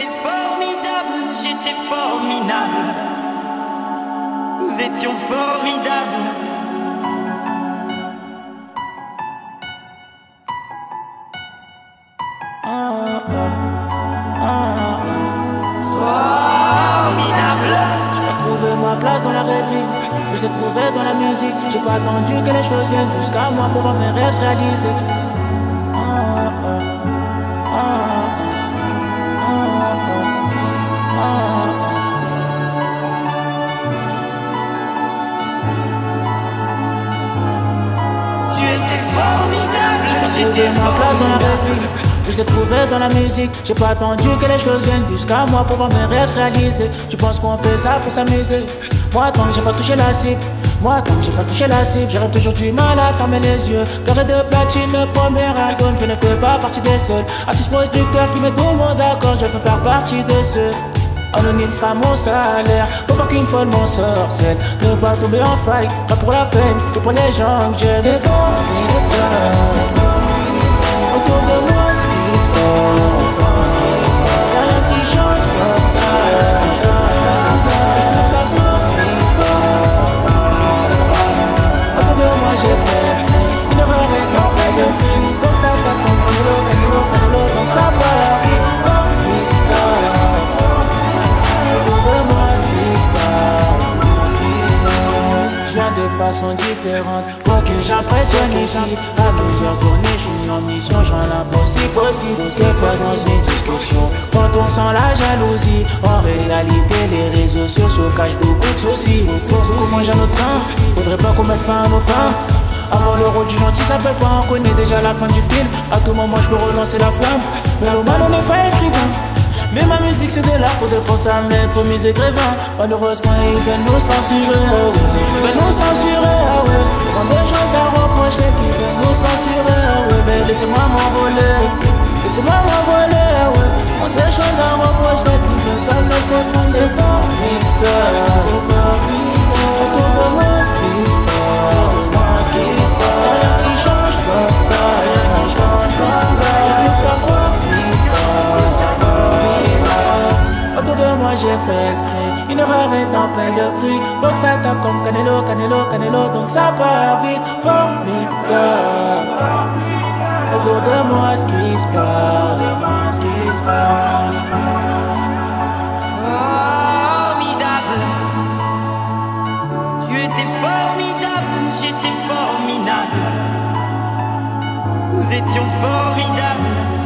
étais formidable, j'étais formidable. Nous étions formidables. Formidable. J'ai pas trouvé ma place dans la résine, je trouvé dans la musique. J'ai pas attendu que les choses viennent jusqu'à moi pour voir mes rêves se Formidable, J'ai j'étais trouvé ma place dans la résine. Je l'ai trouvé dans la musique. J'ai pas attendu que les choses viennent jusqu'à moi pour voir mes rêves se réaliser. Tu penses qu'on fait ça pour s'amuser? Moi, tant que j'ai pas touché la cible. Moi, tant que j'ai pas touché la cible, j'aurais toujours du mal à fermer les yeux. Carré de platine, le premier album, je ne fais pas partie des seuls. Artiste producteur qui met tout le monde d'accord, je veux faire partie de ceux. Anonyme sera mon salaire, pour pas qu'une folle m'en sorcelle. Ne pas tomber en faille, pas pour la fame, que pour les gens que j'aime. C'est fort, il est fort. Autour de de façon différente, quoi que j'impressionne ici. À plusieurs tournées, je suis en mission, je rends l'impossible possible. Des fois dans une discussion, quand on sent la jalousie. En réalité, les réseaux sociaux cachent beaucoup de soucis. Faut qu'on mange à notre faim, faudrait pas qu'on mette fin à nos fins. Avant le rôle du gentil s'appelle pas, on connaît déjà la fin du film. À tout moment, je peux relancer la flamme. Mais le mal, on n'est pas écrivain. Mais ma musique c'est de l'art, faudrait penser à mettre mise et grévin Malheureusement ils veulent nous censurer, nous censurer, laissez-moi m'envoler, ah ouais. On des choses à reprocher qui veulent pas me laisser C'est formidable, c'est formidable. Autour de moi ce qui se passe, ce qui se passe. Rien qui change comme ça, rien qui change comme ça Je trouve ça formidable, ça formidable Autour de moi j'ai fait le tri. Une erreur est en paye le prix. Faut que ça tape comme Canelo, Canelo, Canelo Donc ça part vite, formidable Autour de moi ce qui se passe, ce qui se passe Formidable. Tu étais formidable, j'étais formidable. Nous étions formidables.